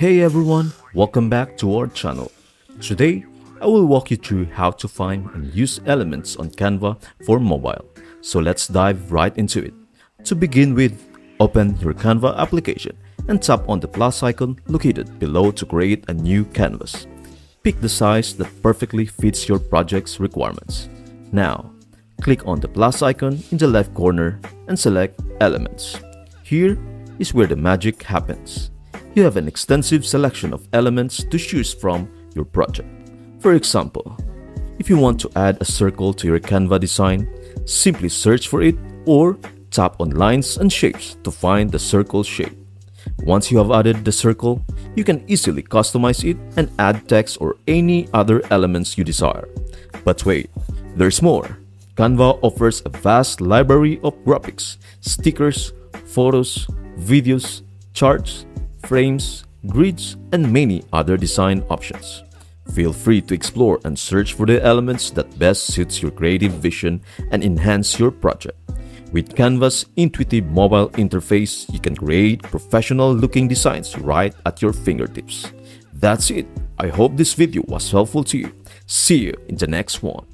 Hey everyone, welcome back to our channel. Today, I will walk you through how to find and use elements on Canva for mobile. So let's dive right into it. To begin with, open your Canva application and tap on the plus icon located below to create a new canvas. Pick the size that perfectly fits your project's requirements. Now, click on the plus icon in the left corner and select Elements. Here is where the magic happens. You have an extensive selection of elements to choose from your project. For example, if you want to add a circle to your Canva design, simply search for it or tap on lines and shapes to find the circle shape. Once you have added the circle, you can easily customize it and add text or any other elements you desire. But wait, there's more. Canva offers a vast library of graphics, stickers, photos, videos, charts, frames, grids, and many other design options. Feel free to explore and search for the elements that best suits your creative vision and enhance your project. With Canva's intuitive mobile interface, you can create professional looking designs right at your fingertips. That's it. I hope this video was helpful to you. See you in the next one.